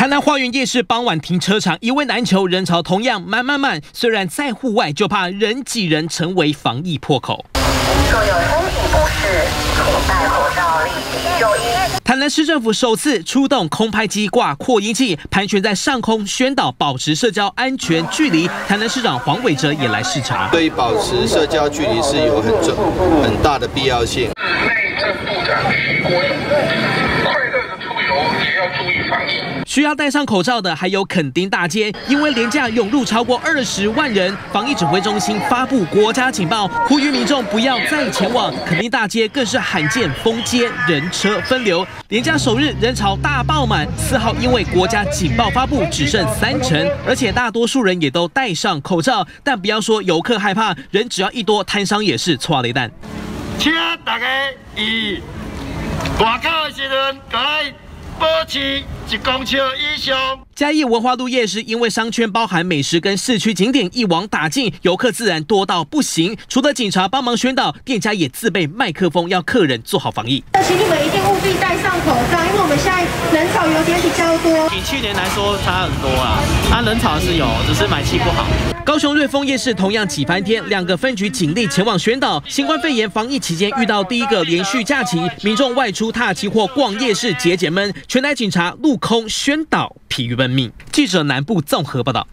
台南花园夜市傍晚停车场一位难求，人潮同样满满满。虽然在户外，就怕人挤人成为防疫破口。若有身体不适，请戴口罩，立即就医。台南市政府首次出动空拍机挂扩音器，盘旋在上空宣导保持社交安全距离。台南市长黄伟哲也来视察，对保持社交距离是有很重很大的必要性。需要戴上口罩的还有垦丁大街，因为廉价涌入超过二十万人，防疫指挥中心发布国家警报，呼吁民众不要再前往垦丁大街，更是罕见封街，人车分流。廉价首日人潮大爆满，四号因为国家警报发布，只剩三成，而且大多数人也都戴上口罩。但不要说游客害怕，人只要一多，摊商也是错雷弹。请大家以外口的时阵，来。保持一公尺以上。嘉义文化路夜市因为商圈包含美食跟市区景点一网打尽，游客自然多到不行。除了警察帮忙宣导，店家也自备麦克风，要客人做好防疫。请你们一定务必戴上口罩，人潮有点比较多。比去年来说差很多啊，啊人潮是有，只是买气不好。高雄瑞丰夜市同样起翻天，两个分局警力前往宣导。新冠肺炎防疫期间遇到第一个连续假期，民众外出踏青或逛夜市解解闷，全台警察陆空宣导，疲于奔命。记者南部综合报道。